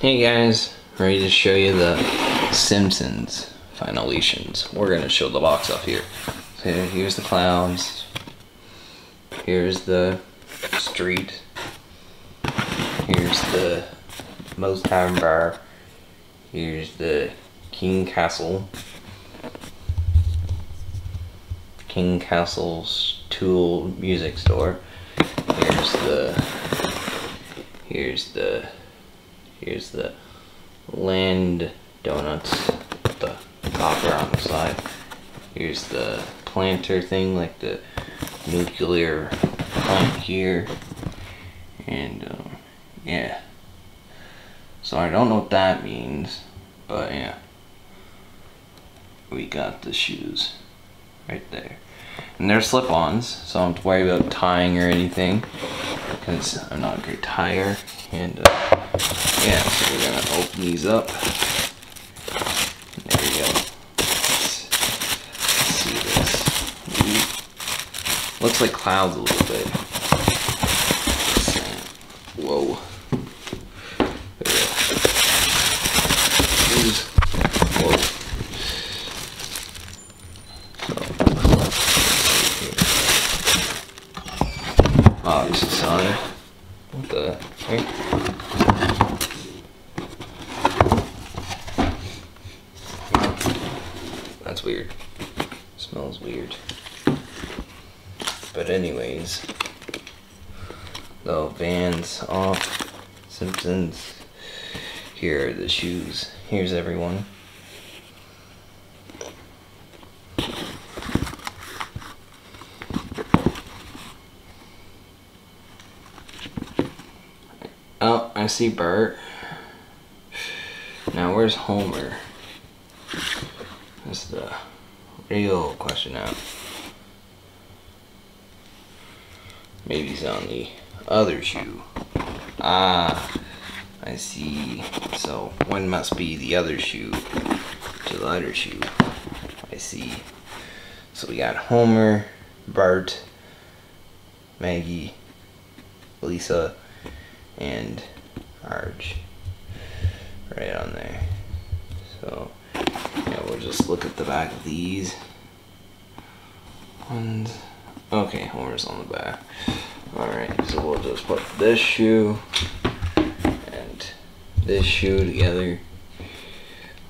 Hey guys, ready to show you the Simpsons final Finalations. We're gonna show the box off here. So here's the clouds. Here's the street. Here's the Moe's Tavern Bar. Here's the King Castle. King Castle's Tool Music Store. Here's the here's the here's the land donuts with the copper on the side. Here's the planter thing like the nuclear plant here. And um, yeah. So I don't know what that means, but yeah. We got the shoes right there. And they're slip-ons, so I don't have to worry about tying or anything because I'm not a great tire. And uh, yeah, so we're gonna open these up. There we go. Let's, let's see this. Ooh. Looks like clouds a little bit. Whoa. Whoa. Oh, this is Sonic. What the heck? That's weird. Smells weird. But anyways, the Vans off. Simpsons. Here are the shoes. Here's everyone. I see Bart. Now, where's Homer? That's the real question now. Maybe he's on the other shoe. Ah, I see. So, one must be the other shoe to the other shoe. I see. So, we got Homer, Bart, Maggie, Lisa, and Arch right on there. So yeah, we'll just look at the back of these ones. Okay, Homer's on the back. Alright, so we'll just put this shoe and this shoe together.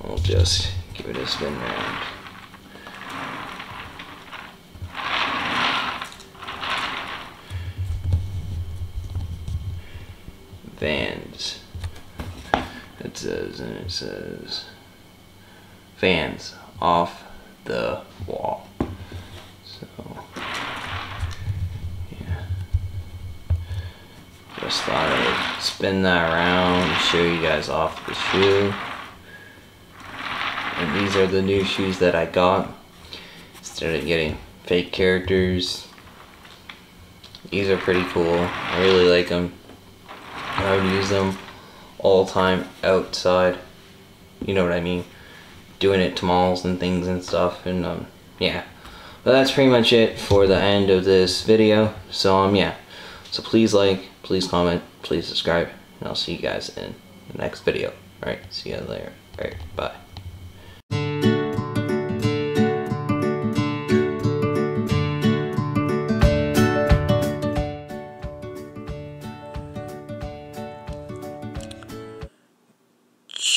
We'll just give it a spin around. Vans. It says, and it says, Vans off the wall. So, yeah. Just thought I would spin that around and show you guys off the shoe. And these are the new shoes that I got. Instead of getting fake characters. These are pretty cool. I really like them. I would use them all the time outside. You know what I mean? Doing it to malls and things and stuff. And um, yeah. But that's pretty much it for the end of this video. So um, yeah. So please like, please comment, please subscribe. And I'll see you guys in the next video. Alright, see you later. Alright, bye.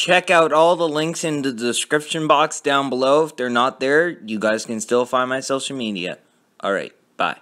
Check out all the links in the description box down below. If they're not there, you guys can still find my social media. Alright, bye.